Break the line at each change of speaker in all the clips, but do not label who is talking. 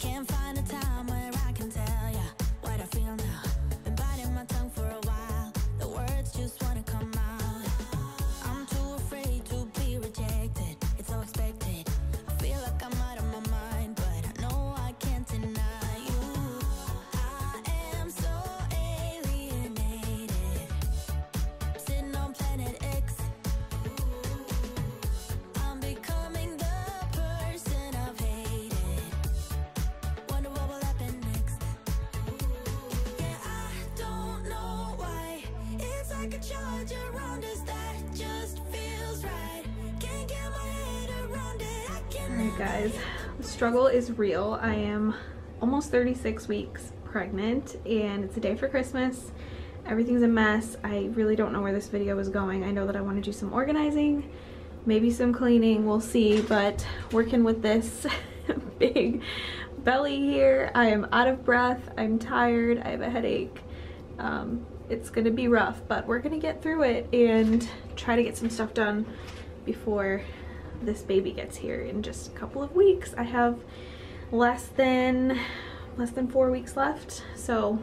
Can't find a time where I can tell ya what I feel
guys, the struggle is real. I am almost 36 weeks pregnant and it's a day for Christmas. Everything's a mess. I really don't know where this video is going. I know that I want to do some organizing, maybe some cleaning, we'll see, but working with this big belly here. I am out of breath, I'm tired, I have a headache. Um, it's gonna be rough, but we're gonna get through it and try to get some stuff done before this baby gets here in just a couple of weeks. I have less than less than four weeks left, so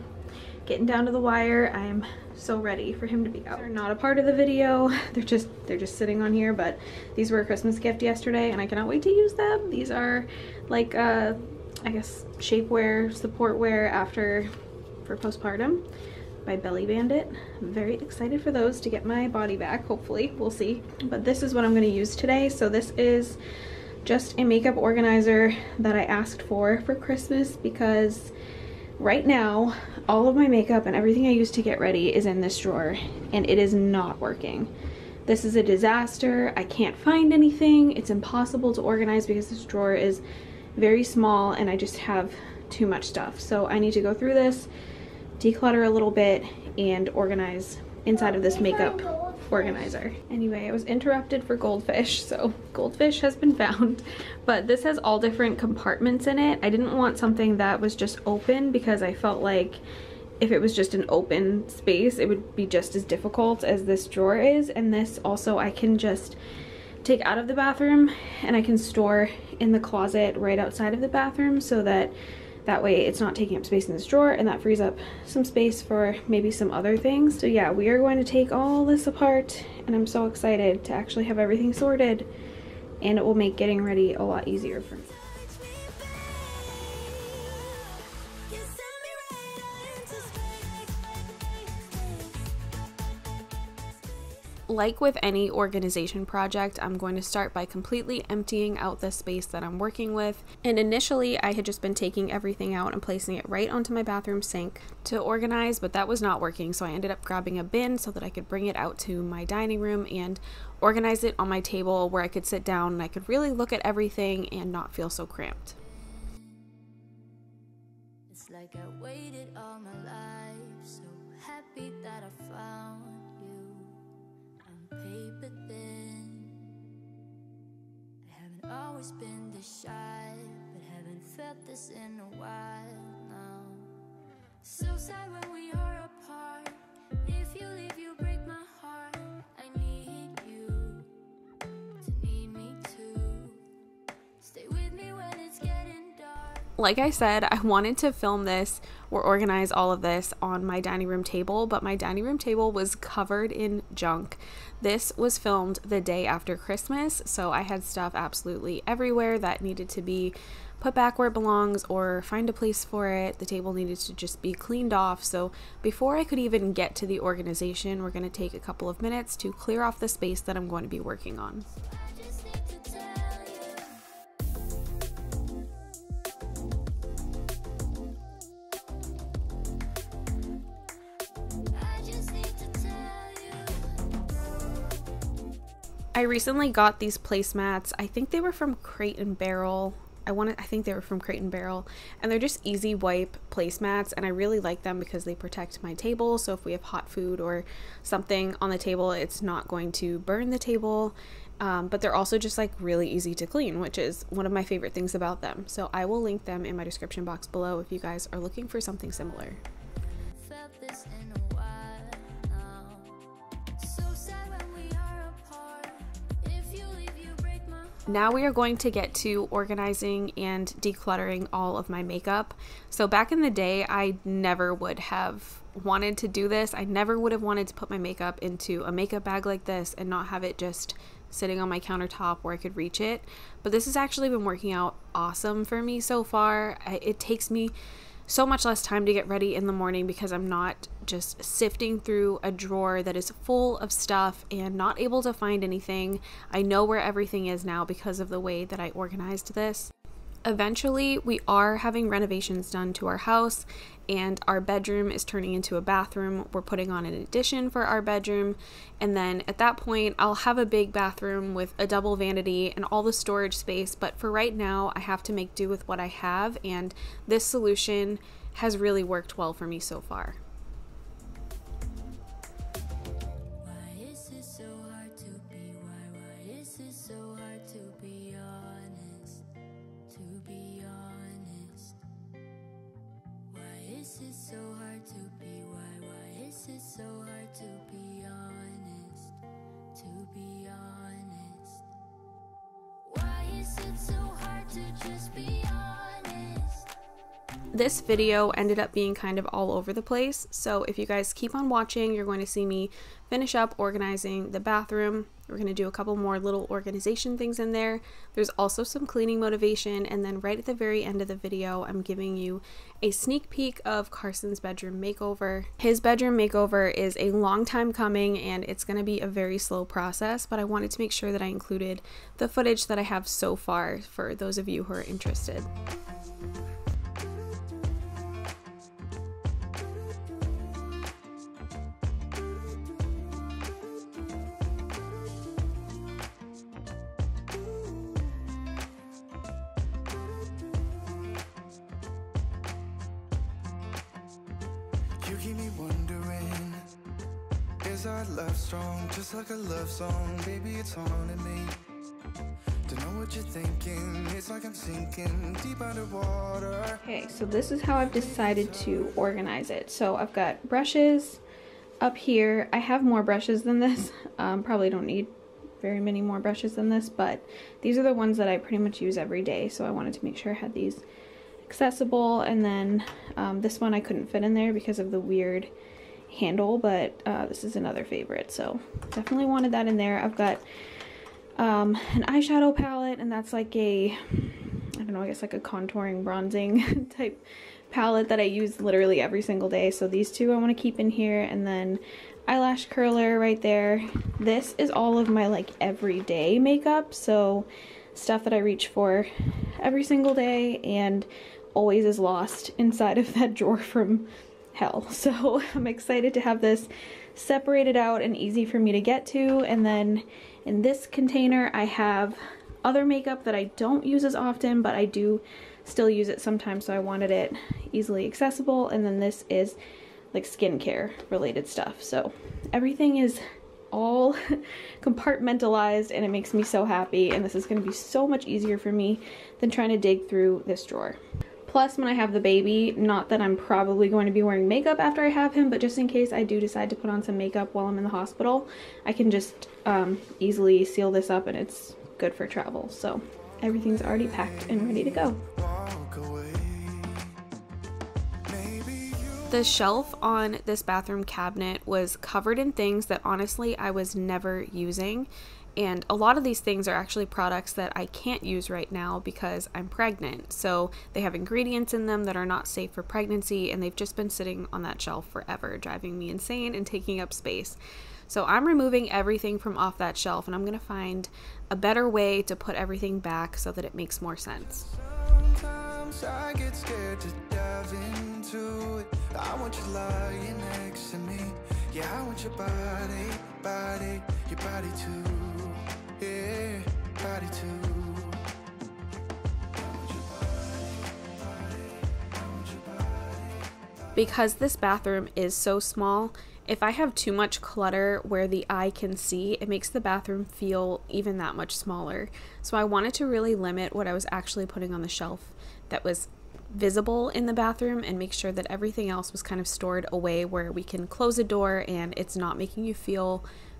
getting down to the wire. I'm so ready for him to be out. They're not a part of the video. They're just they're just sitting on here, but these were a Christmas gift yesterday and I cannot wait to use them. These are like uh I guess shapewear, support wear after for postpartum by Belly Bandit. I'm very excited for those to get my body back, hopefully. We'll see. But this is what I'm going to use today. So this is just a makeup organizer that I asked for for Christmas because right now all of my makeup and everything I use to get ready is in this drawer and it is not working. This is a disaster. I can't find anything. It's impossible to organize because this drawer is very small and I just have too much stuff. So I need to go through this declutter a little bit and organize inside of this makeup organizer. Anyway, I was interrupted for goldfish, so goldfish has been found. But this has all different compartments in it. I didn't want something that was just open because I felt like if it was just an open space, it would be just as difficult as this drawer is. And this also I can just take out of the bathroom and I can store in the closet right outside of the bathroom so that that way it's not taking up space in this drawer and that frees up some space for maybe some other things. So yeah, we are going to take all this apart and I'm so excited to actually have everything sorted and it will make getting ready a lot easier for me. Like with any organization project, I'm going to start by completely emptying out the space that I'm working with. And initially, I had just been taking everything out and placing it right onto my bathroom sink to organize, but that was not working. So I ended up grabbing a bin so that I could bring it out to my dining room and organize it on my table where I could sit down and I could really look at everything and not feel so cramped.
It's like I waited all my life, so happy that I found paper then. I haven't always been this shy, but haven't felt this in a while now. So sad when we are apart. If you leave, you break my
like I said, I wanted to film this or organize all of this on my dining room table, but my dining room table was covered in junk. This was filmed the day after Christmas, so I had stuff absolutely everywhere that needed to be put back where it belongs or find a place for it. The table needed to just be cleaned off. So before I could even get to the organization, we're going to take a couple of minutes to clear off the space that I'm going to be working on.
I
recently got these placemats. I think they were from Crate and Barrel. I want I think they were from Crate and Barrel, and they're just easy wipe placemats, and I really like them because they protect my table. So if we have hot food or something on the table, it's not going to burn the table. Um, but they're also just like really easy to clean, which is one of my favorite things about them. So I will link them in my description box below if you guys are looking for something similar.
Now we are
going to get to organizing and decluttering all of my makeup. So back in the day, I never would have wanted to do this. I never would have wanted to put my makeup into a makeup bag like this and not have it just sitting on my countertop where I could reach it. But this has actually been working out awesome for me so far. It takes me so much less time to get ready in the morning because I'm not just sifting through a drawer that is full of stuff and not able to find anything. I know where everything is now because of the way that I organized this. Eventually, we are having renovations done to our house, and our bedroom is turning into a bathroom. We're putting on an addition for our bedroom, and then at that point, I'll have a big bathroom with a double vanity and all the storage space. But for right now, I have to make do with what I have, and this solution has really worked well for me so far. This video ended up being kind of all over the place, so if you guys keep on watching, you're going to see me finish up organizing the bathroom. We're going to do a couple more little organization things in there. There's also some cleaning motivation, and then right at the very end of the video, I'm giving you a sneak peek of Carson's bedroom makeover. His bedroom makeover is a long time coming, and it's going to be a very slow process, but I wanted to make sure that I included the footage that I have so far for those of you who are interested. Our love strong, just like a love song. Baby, it's haunting me. Don't know what you're thinking. It's like I'm sinking deep underwater. Okay, so this is how I've decided to organize it. So I've got brushes up here. I have more brushes than this. Um, probably don't need very many more brushes than this, but these are the ones that I pretty much use every day. So I wanted to make sure I had these accessible. And then um, this one I couldn't fit in there because of the weird handle, but uh, this is another favorite. So definitely wanted that in there. I've got um, an eyeshadow palette and that's like a, I don't know, I guess like a contouring bronzing type palette that I use literally every single day. So these two I want to keep in here and then eyelash curler right there. This is all of my like everyday makeup. So stuff that I reach for every single day and always is lost inside of that drawer from hell. So I'm excited to have this separated out and easy for me to get to. And then in this container, I have other makeup that I don't use as often, but I do still use it sometimes. So I wanted it easily accessible. And then this is like skincare related stuff. So everything is all compartmentalized and it makes me so happy and this is going to be so much easier for me than trying to dig through this drawer. Plus, when I have the baby, not that I'm probably going to be wearing makeup after I have him, but just in case I do decide to put on some makeup while I'm in the hospital, I can just um, easily seal this up and it's good for travel. So everything's already packed and ready to go. The shelf on this bathroom cabinet was covered in things that honestly I was never using. And a lot of these things are actually products that I can't use right now because I'm pregnant. So they have ingredients in them that are not safe for pregnancy, and they've just been sitting on that shelf forever, driving me insane and taking up space. So I'm removing everything from off that shelf, and I'm going to find a better way to put everything back so that it makes more sense. I get scared to dive into it. I want you lying next to me. Yeah, I want your body, body, your body too yeah, body too. Because this bathroom is so small, if I have too much clutter where the eye can see, it makes the bathroom feel even that much smaller. So I wanted to really limit what I was actually putting on the shelf that was visible in the bathroom and make sure that everything else was kind of stored away where we can close a door and it's not making you feel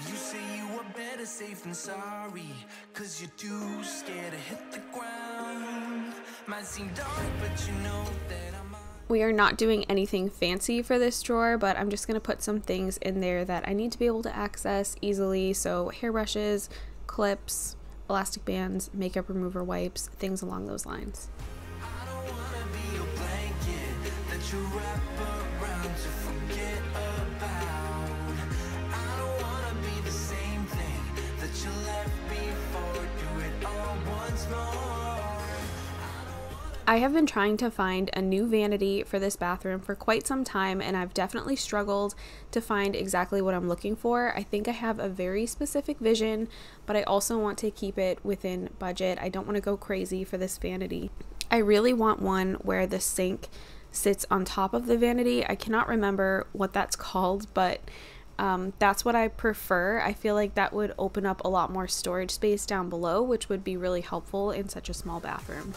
You say you are better safe than sorry. Cause you're too scared to hit the ground. Might seem dark, but you know that I'm.
We are not doing anything fancy for this drawer, but I'm just going to put some things in there that I need to be able to access easily. So, hairbrushes, clips, elastic bands, makeup remover wipes, things along those lines. I have been trying to find a new vanity for this bathroom for quite some time and I've definitely struggled to find exactly what I'm looking for. I think I have a very specific vision, but I also want to keep it within budget. I don't want to go crazy for this vanity. I really want one where the sink sits on top of the vanity. I cannot remember what that's called, but um, that's what I prefer. I feel like that would open up a lot more storage space down below, which would be really helpful in such a small bathroom.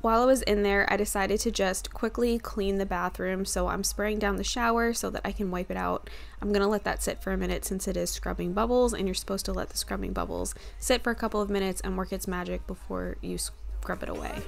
While I was in there, I decided to just quickly clean the bathroom. So I'm spraying down the shower so that I can wipe it out. I'm going to let that sit for a minute since it is scrubbing bubbles, and you're supposed to let the scrubbing bubbles sit for a couple of minutes and work its magic before you scrub it away.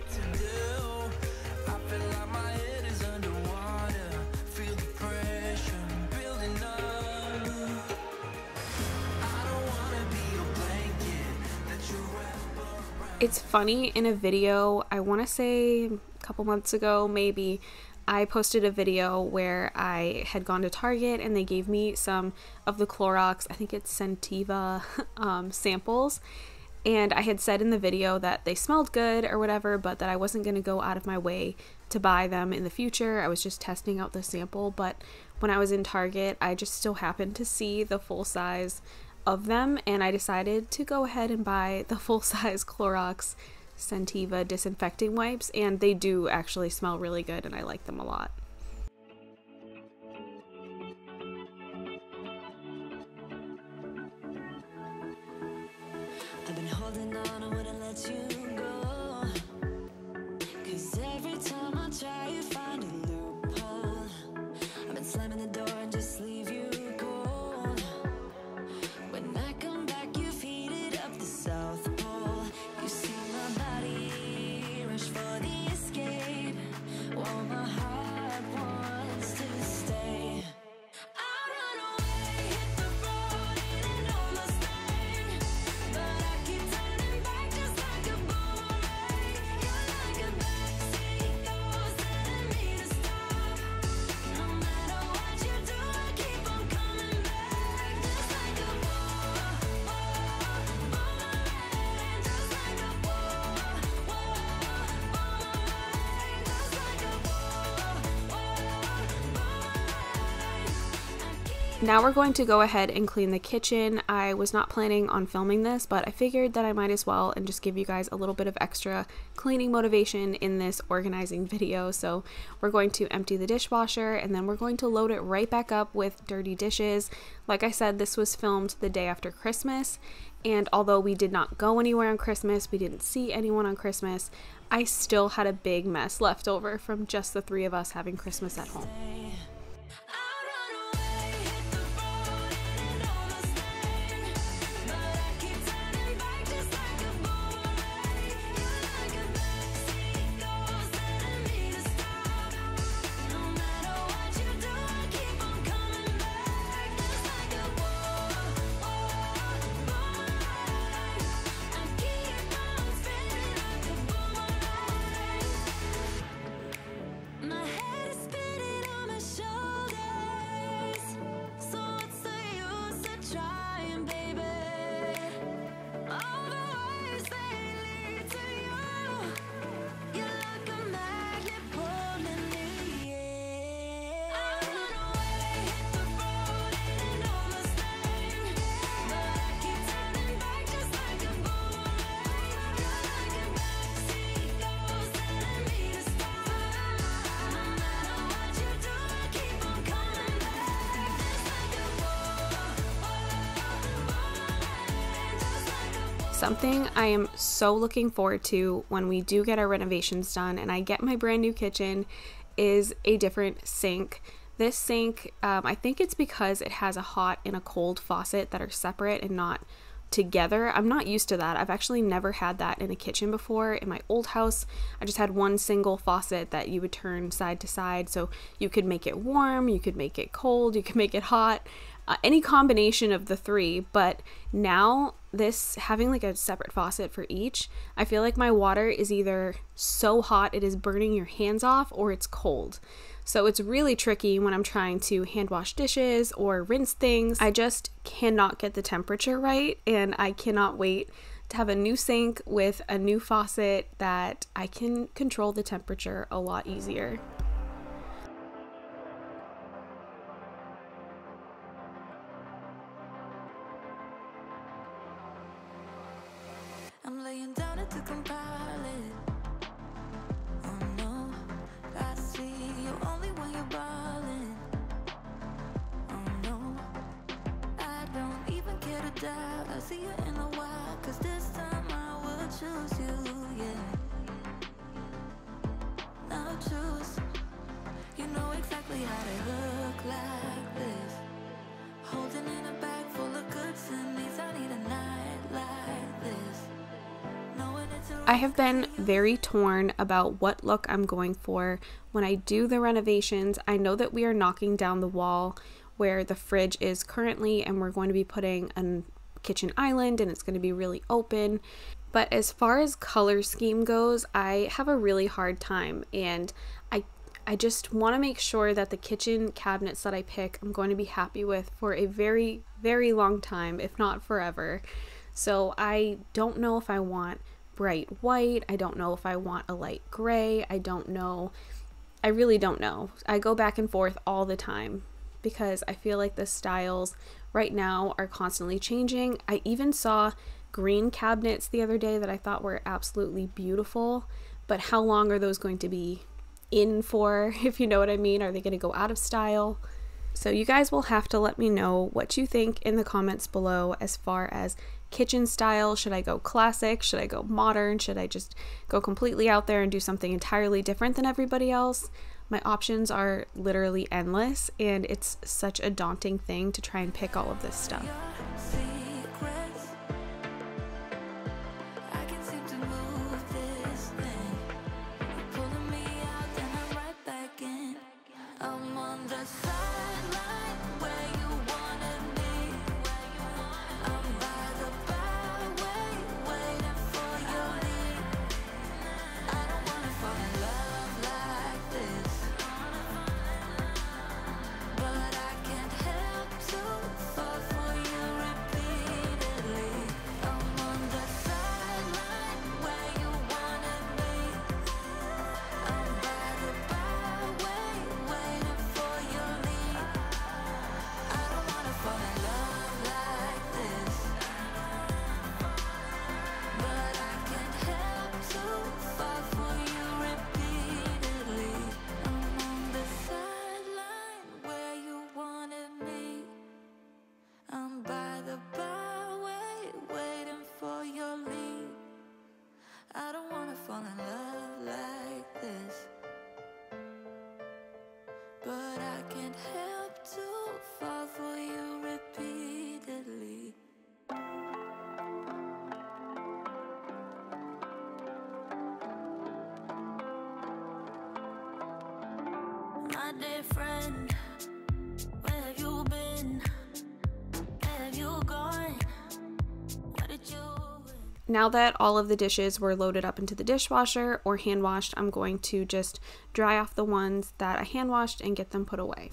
It's funny in a video, I want to say a couple months ago, maybe, I posted a video where I had gone to Target and they gave me some of the Clorox, I think it's Scentiva um, samples. And I had said in the video that they smelled good or whatever, but that I wasn't going to go out of my way to buy them in the future. I was just testing out the sample. But when I was in Target, I just still happened to see the full size of them and I decided to go ahead and buy the full size Clorox Scentiva disinfecting wipes and they do actually smell really good and I like them a lot. Now we're going to go ahead and clean the kitchen. I was not planning on filming this, but I figured that I might as well and just give you guys a little bit of extra cleaning motivation in this organizing video. So we're going to empty the dishwasher and then we're going to load it right back up with dirty dishes. Like I said, this was filmed the day after Christmas. And although we did not go anywhere on Christmas, we didn't see anyone on Christmas, I still had a big mess left over from just the three of us having Christmas at home. Something I am so looking forward to when we do get our renovations done and I get my brand new kitchen is a different sink. This sink, um, I think it's because it has a hot and a cold faucet that are separate and not together. I'm not used to that. I've actually never had that in a kitchen before. In my old house, I just had one single faucet that you would turn side to side. So you could make it warm, you could make it cold, you could make it hot, uh, any combination of the three. But now, this having like a separate faucet for each, I feel like my water is either so hot it is burning your hands off or it's cold. So it's really tricky when I'm trying to hand wash dishes or rinse things. I just cannot get the temperature right, and I cannot wait to have a new sink with a new faucet that I can control the temperature a lot easier.
In a while, cause this time I will choose you, yeah. Now choose. You know exactly how they look like this. Holding in a bag full of goods and these. I need a night like this. Knowing it's a
I have been very torn about what look I'm going for when I do the renovations. I know that we are knocking down the wall where the fridge is currently, and we're going to be putting a kitchen island, and it's going to be really open. But as far as color scheme goes, I have a really hard time, and I I just want to make sure that the kitchen cabinets that I pick I'm going to be happy with for a very, very long time, if not forever. So I don't know if I want bright white. I don't know if I want a light gray. I don't know. I really don't know. I go back and forth all the time because I feel like the styles right now are constantly changing. I even saw green cabinets the other day that I thought were absolutely beautiful, but how long are those going to be in for, if you know what I mean? Are they going to go out of style? So, you guys will have to let me know what you think in the comments below as far as kitchen style. Should I go classic? Should I go modern? Should I just go completely out there and do something entirely different than everybody else? My options are literally endless, and it's such a daunting thing to try and pick all of this stuff. Now that all of the dishes were loaded up into the dishwasher or hand washed, I'm going to just dry off the ones that I hand washed and get them put away.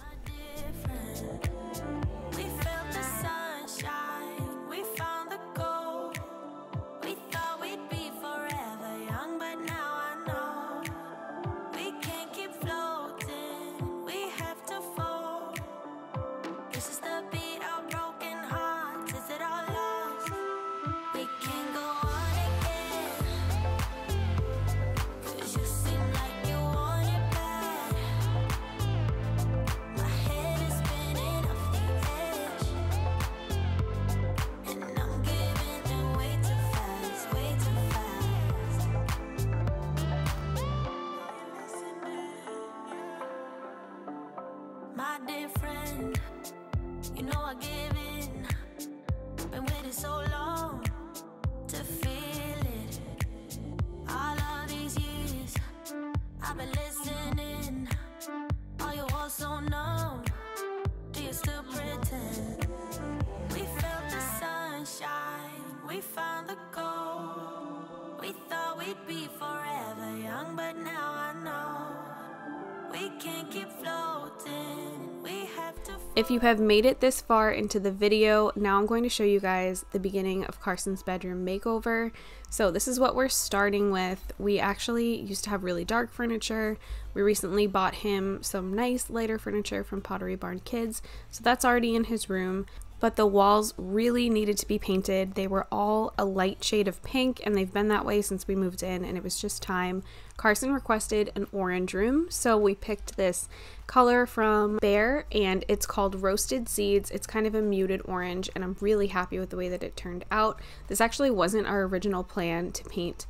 If you have made it this far into the video, now I'm going to show you guys the beginning of Carson's bedroom makeover. So this is what we're starting with. We actually used to have really dark furniture. We recently bought him some nice lighter furniture from Pottery Barn Kids, so that's already in his room but the walls really needed to be painted. They were all a light shade of pink and they've been that way since we moved in and it was just time. Carson requested an orange room, so we picked this color from Behr and it's called Roasted Seeds. It's kind of a muted orange and I'm really happy with the way that it turned out. This actually wasn't our original plan to paint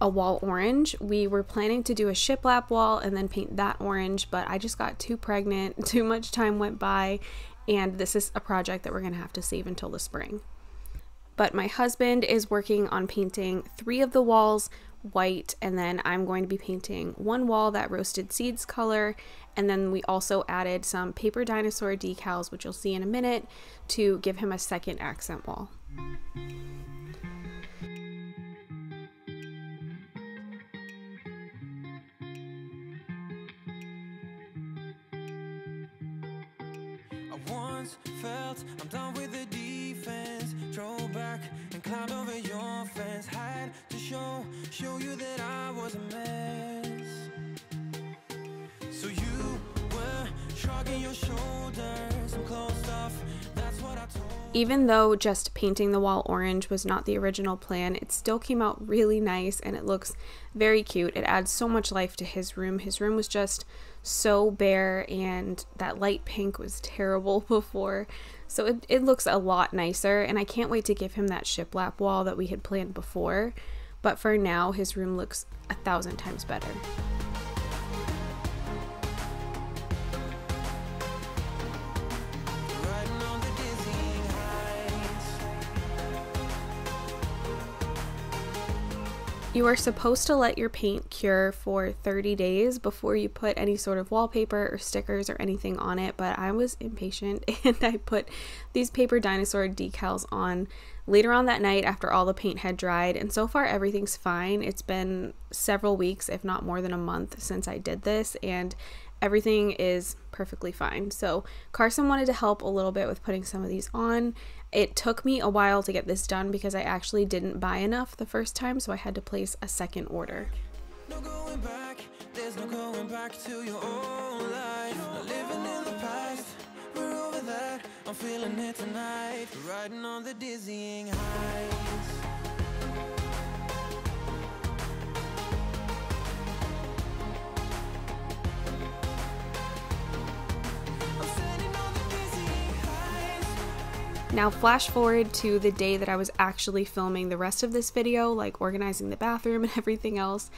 a wall orange. We were planning to do a shiplap wall and then paint that orange, but I just got too pregnant. Too much time went by, and this is a project that we're going to have to save until the spring. But my husband is working on painting three of the walls white, and then I'm going to be painting one wall that roasted seeds color, and then we also added some paper dinosaur decals, which you'll see in a minute, to give him a second accent wall. Felt I'm done with the defense. Drove back and climbed over your fence. Had to show, show you that I was a mess. So you were shrugging your shoulders even though just painting the wall orange was not the original plan, it still came out really nice and it looks very cute. It adds so much life to his room. His room was just so bare and that light pink was terrible before. So it, it looks a lot nicer and I can't wait to give him that shiplap wall that we had planned before. But for now, his room looks a thousand times better. You are supposed to let your paint cure for 30 days before you put any sort of wallpaper or stickers or anything on it, but I was impatient and I put these paper dinosaur decals on later on that night after all the paint had dried, and so far everything's fine. It's been several weeks, if not more than a month, since I did this, and everything is perfectly fine. So Carson wanted to help a little bit with putting some of these on it took me a while to get this done because I actually didn't buy enough the first time, so I had to place a second order. No I'm feeling it tonight, riding on the dizzying heights. Now flash forward to the day that I was actually filming the rest of this video, like organizing the bathroom and everything else,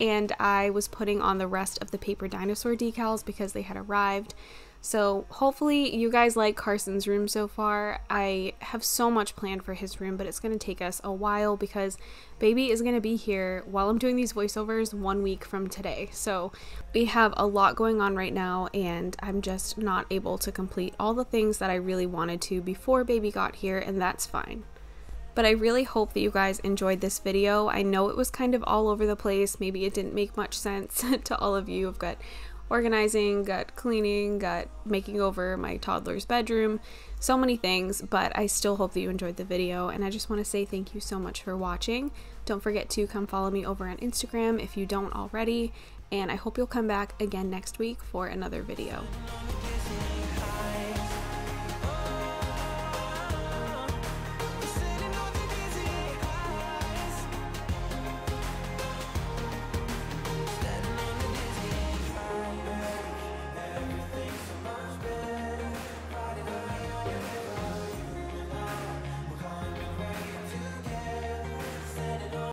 and I was putting on the rest of the paper dinosaur decals because they had arrived. So hopefully you guys like Carson's room so far. I have so much planned for his room, but it's going to take us a while because baby is going to be here while I'm doing these voiceovers one week from today. So we have a lot going on right now and I'm just not able to complete all the things that I really wanted to before baby got here and that's fine but I really hope that you guys enjoyed this video. I know it was kind of all over the place. Maybe it didn't make much sense to all of you. I've got organizing, got cleaning, got making over my toddler's bedroom, so many things, but I still hope that you enjoyed the video and I just want to say thank you so much for watching. Don't forget to come follow me over on Instagram if you don't already, and I hope you'll come back again next week for another video.